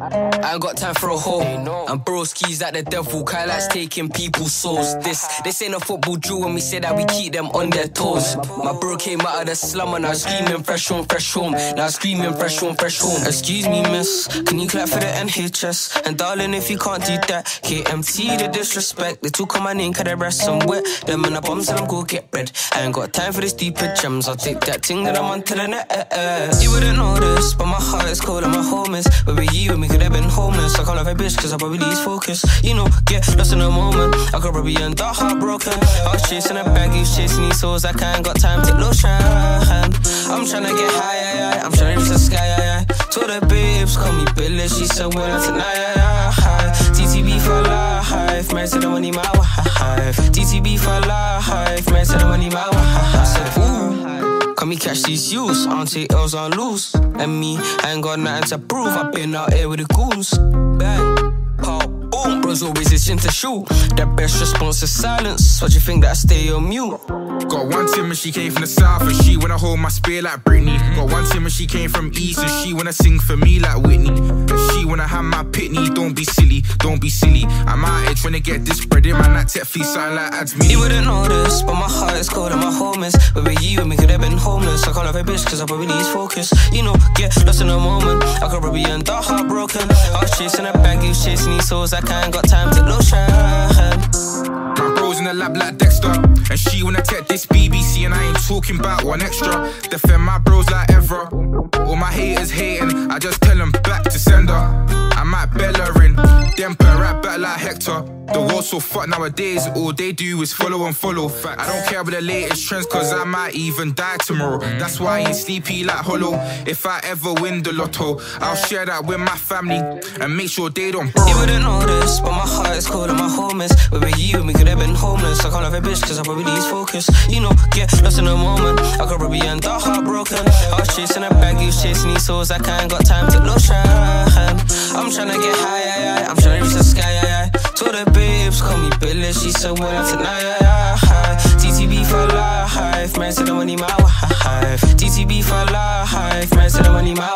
I ain't got time for a hoe. And broski's like the devil, Kai likes taking people's souls. This, this ain't a football drill when we say that we keep them on their toes. My bro came out of the slum and I was screaming fresh home, fresh home. Now screaming fresh home, fresh home. Excuse me, miss, can you clap for the NHS? And darling, if you can't do that, KMT the disrespect. They took on my name, cause they breast some wet. Them in the bombs and I'm go get bread. I ain't got time for this stupid gems. I'll take that thing that I'm on to the net. You wouldn't know this, but my heart is cold and my home is. Where were you and we could have been homeless? I call her a bitch, cause I probably lose focus. You know, get lost in a moment. I could probably end up heartbroken. I was chasing a bag, you chasing these souls. I ain't got time to lose shine. I'm tryna get high. I'm tryna reach the sky. Told the babes, call me Billy, she said, well, tonight, yeah, yeah. TTB for life, man, to the money, my wife. TTB for life, man, to the money, my wife. Come me catch these youths, don't L's on loose. And me, I ain't got nothing to prove. I've been out here with the goons. Bang, pop, boom. Bros always itching to shoot. The best response is silence. What you think that I stay on mute? Got one Tim and she came from the south and she wanna hold my spear like Britney. Got one Tim and she came from east and she wanna sing for me like Whitney. And she wanna have my pitney. Don't be silly, don't be silly. I'm out here trying to get this bread in my that tech fee something like ads me. You wouldn't know this, but my heart is cold and my home is. Where were you and we could have been homeless? I call her a bitch cause I probably lose focus. You know, get lost in a moment. I could probably end up heartbroken. I was chasing a bag, you chasing these souls. I can't got time to shine. My bros in the lab like Dexter. And she wanna take this BBC, and I ain't talking about one extra. Defend my bros like ever. All my haters hating, I just Hector. The world's so fucked nowadays, all they do is follow and follow. I don't care about the latest trends, cause I might even die tomorrow. That's why I ain't sleepy like hollow. If I ever win the lotto, I'll share that with my family and make sure they don't. You wouldn't know this, but my heart is cold and my home is. Were you we could have been homeless? I call her a bitch cause I probably lose focus. You know, get lost in a moment. I could probably end up heartbroken. I was chasing a bag, you chasing these souls. I can't got time to shine. I'm trying to get call she said, well, tonight, yeah, yeah. TTB for life, man, said the money, my wife. TTB for life, man, said the money, my.